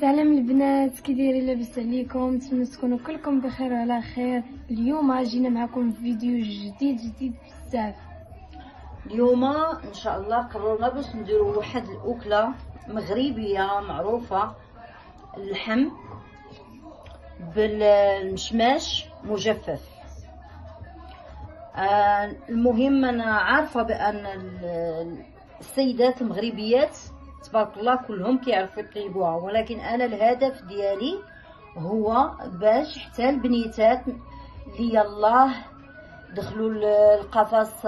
سلام البنات كي دايرين لاباس عليكم؟ نتمنى تكونوا كلكم بخير وعلى خير. اليوم جينا معكم في فيديو جديد جديد بزاف. اليوم إن شاء الله قررنا باش نديروا واحد الأكلة مغربية معروفة اللحم بالمشماش مجفف. آه المهم أنا عارفة بأن السيدات المغربيات تبارك الله كلهم كيعرفوا يطيبوها. ولكن أنا الهدف ديالي هو باش حتى البنيتات اللي يلاه دخلوا القفص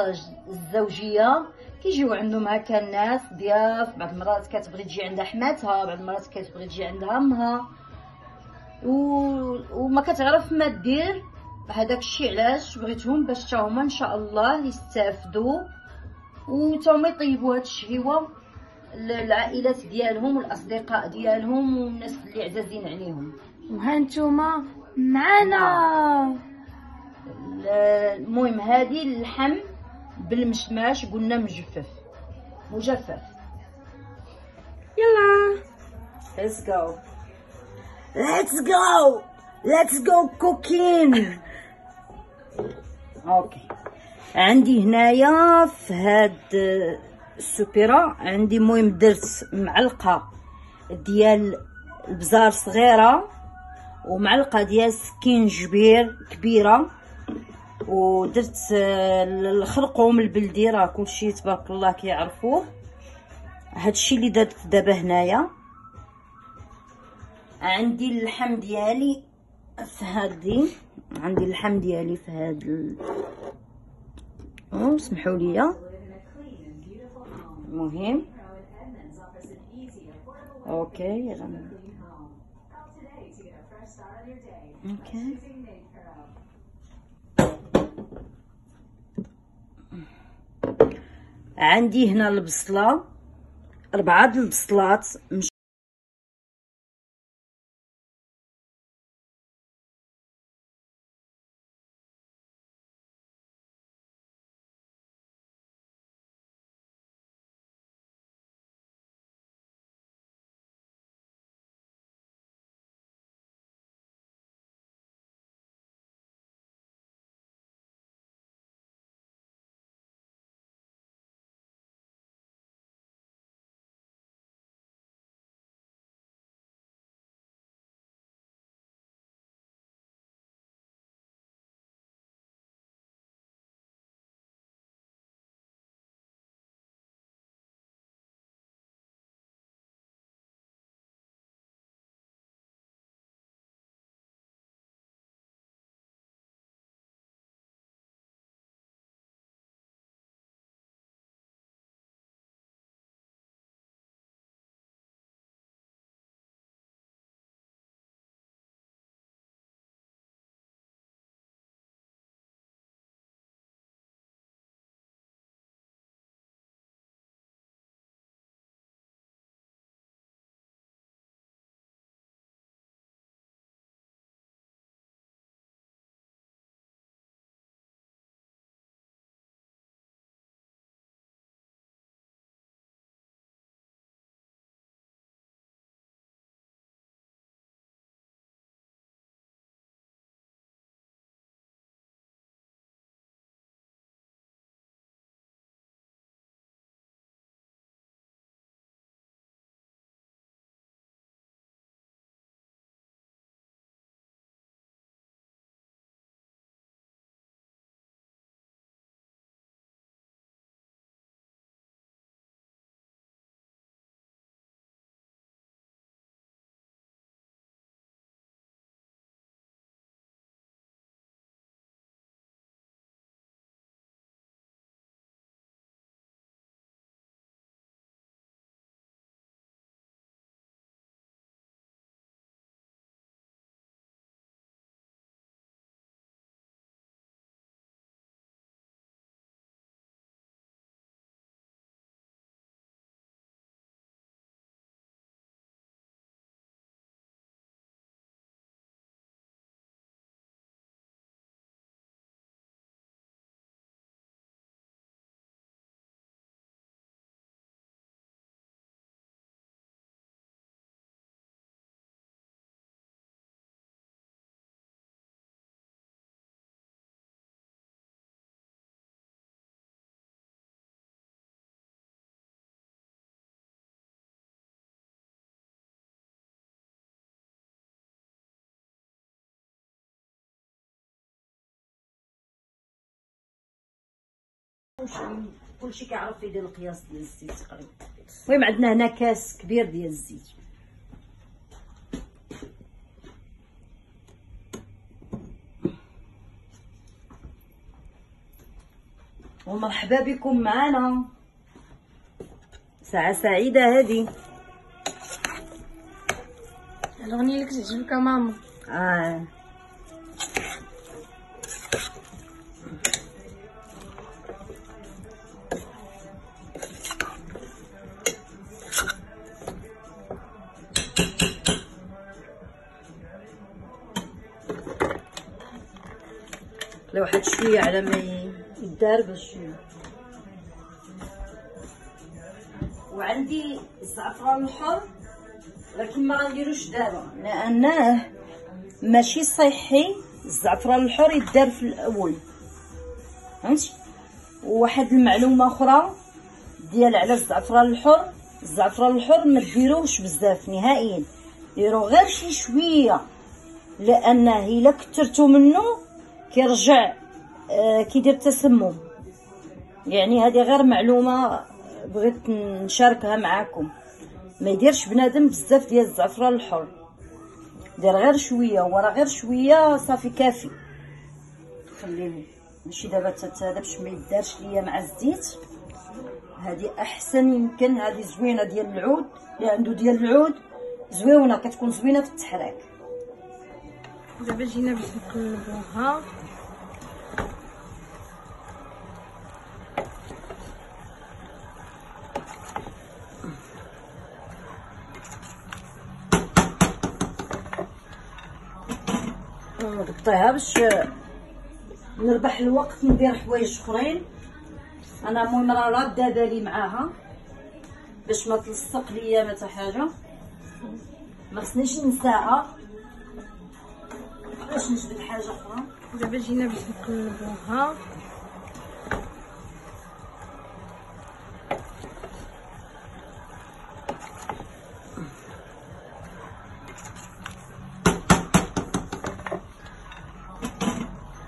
الزوجية كيجيو عندهم هكا الناس ضياف. بعض المرات كتبغي تجي عندها حماتها بعض المرات كتبغي تجي عندها امها و... وما كتعرف ما دير. هذاك الشيء علاش بغيتهم؟ باش حتى هما إن شاء الله يستافدوا. وتاهما يطيبوا هاد الشهيوة. العائلات ديالهم والأصدقاء ديالهم والناس اللي عزازين عليهم. وها نتوما معانا. المهم هذه اللحم بالمشماش قلنا مجفف. مجفف. يلا. Let's go. Let's go. Let's go cooking. OK عندي هنايا في هاد السوبيرة عندي مهم درت معلقة ديال البزار صغيرة ومعلقة ديال سكينجبير كبيرة. ودرت الخرقوم البلدي راه كلشي تبارك الله كيعرفوه. هادشي اللي درت دابا هنايا. عندي اللحم ديالي في هادي. عندي اللحم ديالي في هاد ال... سمحوا لي المهم OK غن... أوكي عندي هنا البصلة أربعة البصلات كلشي كيعرف يدير القياس ديال الزيت تقريبا. المهم عندنا هنا كاس كبير ديال الزيت. ومرحبا بكم معنا ساعة سعيدة هذه. الاغنيه اللي كتعجبك ماما آه. لو واحد شوية على ما يدار باش وعندي الزعفران الحر لكن ما غنديروش دابا. لأنه ماشي صحي الزعفران الحر يدار في الأول. فهمتي وواحد المعلومة أخرى ديال على الزعفران الحر الزعفران الحر ما ديروش بزاف نهائيا. ديروا غير شي شوية لأنه إلا كثرتو منه كيرجع آه كيدير تسمم. يعني هذه غير معلومة بغيت نشاركها معاكم. ما يديرش بنادم بزاف ديال الزعفران الحر. دير غير شوية ورا غير شوية صافي كافي. خليه ماشي دابا هذا باش ما يدارش ليا مع الزيت. هذه أحسن يمكن هذه زوينة ديال العود اللي عنده ديال العود زويونه كتكون زوينة في التحراك. دابا جينا باش نقلبوها نغطيها باش نربح الوقت ندير حوايج أخرين. أنا المهم راه راده بالي معاها باش ما تلصق ليا ما حتى حاجة. ما خصنيش نساها باش نجبد حاجة أخرى؟ دابا جينا باش نقلبوها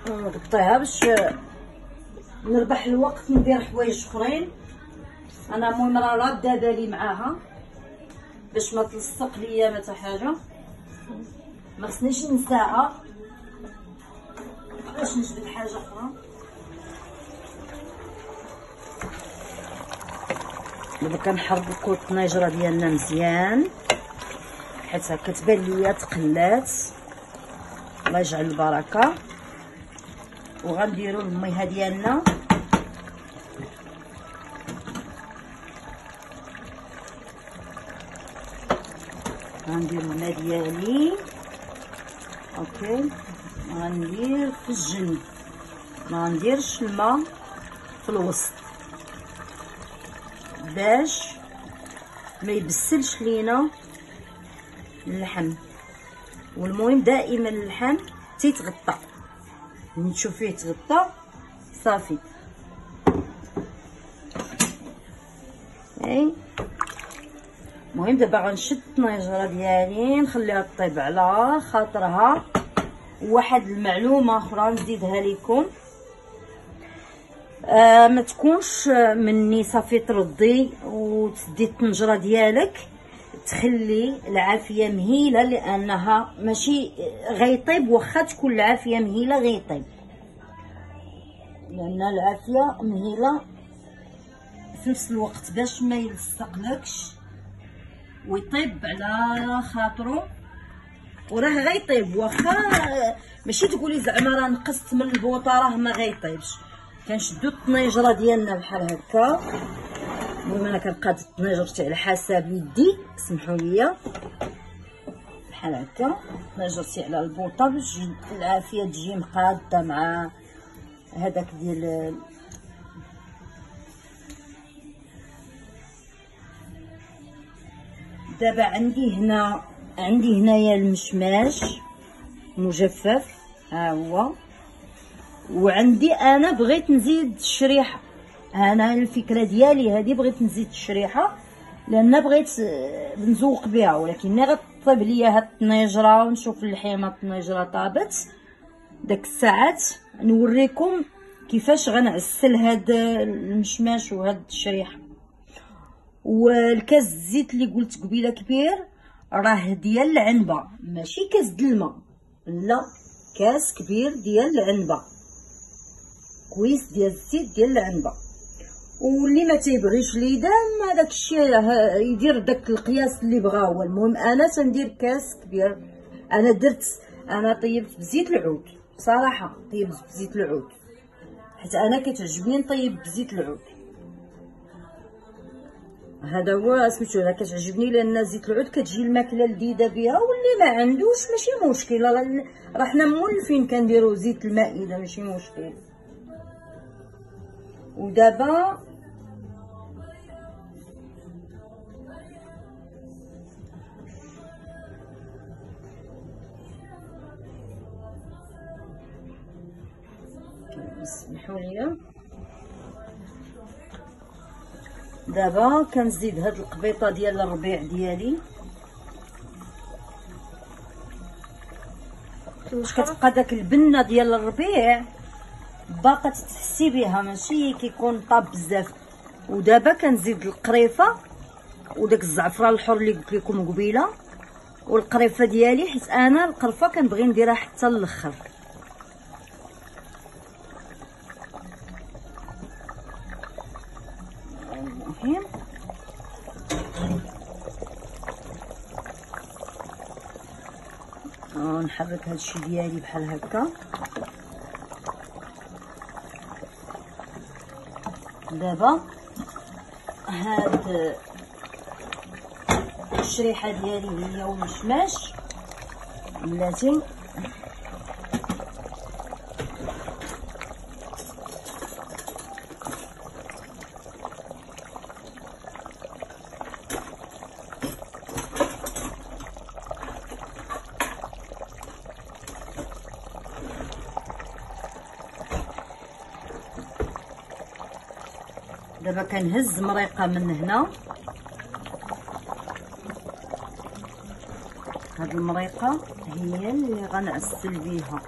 نغطيها باش نربح الوقت ندير حوايج أخرين. أنا المهم راه راده بالي معاها باش ما تلصق ليا ما حتى حاجة. ما خصنيش نساها. باش نجبد حاجة أخرى؟ دابا كنحركو الطنيجره ديالنا مزيان حيت هكا تبان ليا تقلات. الله يجعل البركة. وغنديروا الميها ديالنا. غندير الماء ديالي. أوكي. غندير في الجنب ما غنديرش الماء في الوسط. باش ما يبسلش لينا اللحم. والمهم دائما اللحم تيتغطى. ملي تشوفيه تغطى صافي. أي. المهم دابا غنشد الطنيجره ديالي نخليها طيب على خاطرها. واحد المعلومة أخرى نزيدها لكم. آه ما تكونش مني صافي ترضي وتسدي الطنجرة ديالك تخلي العافية مهيلة لأنها ماشي غيطيب واخا تكون العافية مهيلة غيطيب. لأن العافية مهيلة في نفس الوقت باش ما يلصقلكش ويطيب على خاطرو. وراه غيطيب. واخا ماشي تقولي زعما راه نقصت من البوطة راه ما غيطيبش. كنشدو الطنيجرة ديالنا بحال هكا. المهم أنا كنقاد طنجرتي على حسب يدي. سمحوا لي بحال هكا. طنجرتي على البوطة باش العافية تجي مقادة مع هذاك ديال دابا عندي هنا عندي هنايا المشماش مجفف ها هو. وعندي أنا بغيت نزيد الشريحة. أنا الفكرة ديالي هذه بغيت نزيد الشريحة لأن بغيت نزوق بها. ولكن ملي غطيب ليا هاد الطنيجرة ونشوف اللحيمة الطنيجرة طابت داك الساعات نوريكم كيفاش غنعسل هاد المشماش وهاد الشريحة. والكاس الزيت اللي قلت قبيلة كبير راه ديال العنبة ماشي كاس د الماء. لا كاس كبير ديال العنبة. كويس ديال الزيت ديال العنبة. واللي ما تيبغيش ليدام هذاك الشيء يدير داك القياس اللي بغا هو. المهم أنا تندير كاس كبير. أنا درت أنا طيبت بزيت العود. صراحة طيبت بزيت العود. حيت أنا كتعجبني نطيب بزيت العود. هذا هو سميتو أنا كتعجبني لأن زيت العود كتجي الماكلة لذيذه بها واللي ما عندوش ماشي مشكل. راه حنا مولفين كنديرو زيت المائدة؟ ماشي مشكل. ودابا اسمحوا لي دابا كنزيد هاد القبيطة ديال الربيع ديالي. كتبقى داك البنة ديال الربيع باقا تتحسي بها ماشي كيكون طاب بزاف. ودابا كنزيد القريفة وداك الزعفران الحر اللي قلت لكم قبيلة والقريفة ديالي حيت أنا القرفة كنبغي نديرها حتى الآخر المهم نحرك هادشي ديالي بحال هكا. دابا هاد الشريحة ديالي هي والمشماش بلاتي دابا كنهز مريقة من هنا. هاد المريقة هي اللي غنعسل بيها.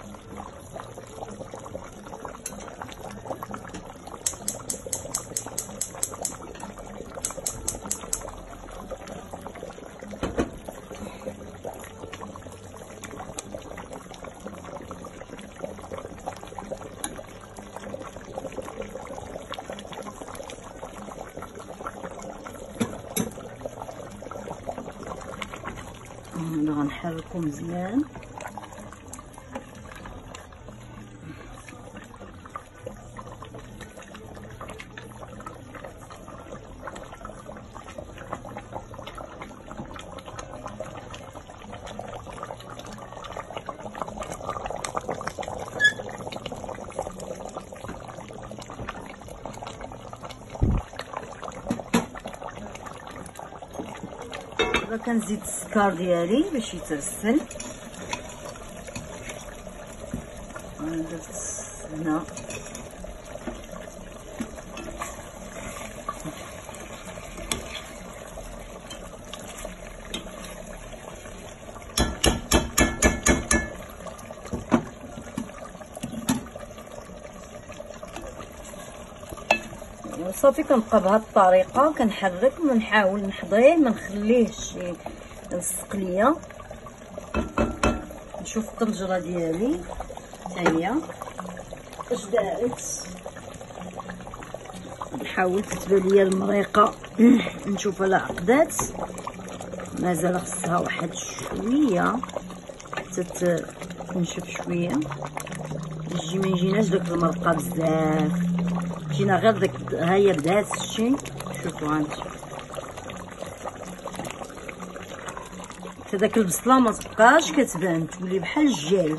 غنحركو مزيان. كنزيد السكر ديالي باش يترسل درت هنا. صافي كنبقى بهاد الطريقة كنحرك ونحاول نحضيه ما نخليهش يلصق ليا. نشوف الطنجرة ديالي. هي اش دارت؟ نحاول تتبان ليا المريقة. نشوف لا عقدات. مازال خصها واحد شوية. حتى تنشف شوية. يجي ما يجيناش داك المرقة بزاف. جينا غير ها هي بدات شتي شوفوا هانتي حتى داك البصلة ما تبقاش كتبان تولي بحال الجيل.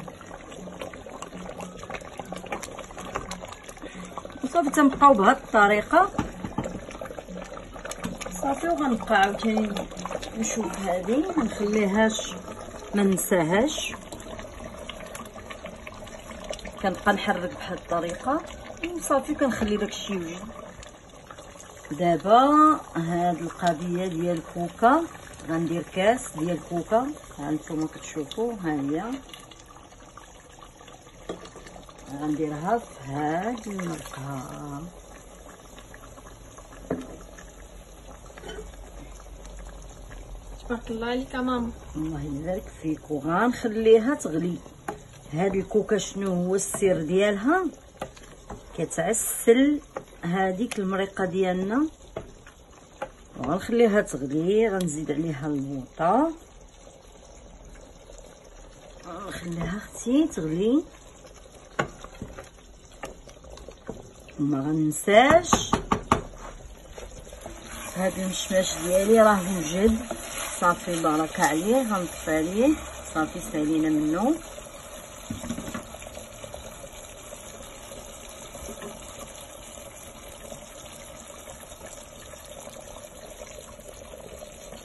وصافي تنبقاو بهاد الطريقة. صافي وغنبقى عاوتاني نشوف هذه ما نخليهاش ما ننساهاش. كنبقى نحرك بهاد الطريقة. وصافي كنخلي داكشي يوجد دابا هاد القضية ديال الكوكا غندير كاس ديال الكوكا ها نتوما كتشوفوا ها هي. غنديرها في هاد المرقة. تبارك الله عليك ماما. الله يبارك فيك. وغنخليها تغلي. هاد الكوكا شنو هو السر ديالها؟ كتعسل هذيك المريقة ديالنا. وغنخليها تغلي غنزيد عليها الموطه غنخليها أختي تغلي. وما غنساش هاد المشماش ديالي راه موجد صافي بركه عليه غنطفي عليه. صافي سالينا منه.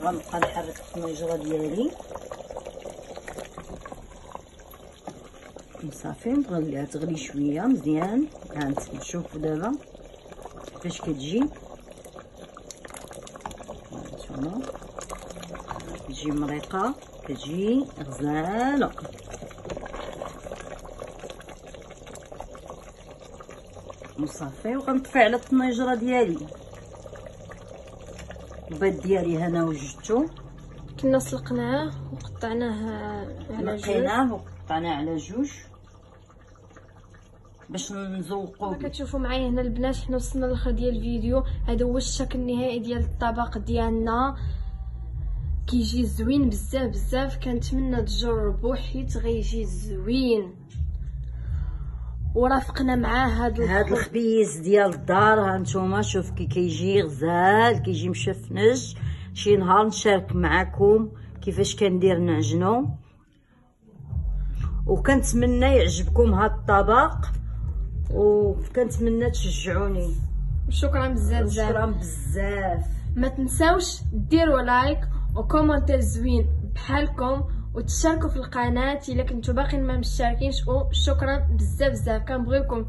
غنبقى نحرك الطنجره ديالي. صافي نغليها تغلي شوية مزيان. هانت شوفوا دابا. كيفاش كتجي؟ هانتوما. كتجي مريقة كتجي غزالة. وصافي وغنطفي على الطنجره ديالي. البيض ديالي هنا وجدتو. كنا سلقناه وقطعناه على جوج. نقيناه وقطعناه على جوج. باش نزوقوه كتشوفوا معايا هنا البنات حنا وصلنا للاخر ديال الفيديو. هذا هو الشكل النهائي ديال الطبق ديالنا. كيجي زوين بزاف بزاف. كنتمنى تجربوا حيت غيجي زوين. ورافقنا معاه هاد هاد الخبيز ديال الدار ها نتوما شوف كي كيجي غزال كيجي مشفنج. شي نهار نشارك معاكم كيفاش كندير نعجنو وكنتمنى يعجبكم هاد الطبق. وكنتمنى تشجعوني. شكرا بزاف شكرا بزاف. ما تنساوش ديروا like و commentaire زوين بحالكم. وتشاركوا في القناة. إلا كنتو باقيين ما مشتركينش. وشكرا بزاف بزاف. كنبغيكم.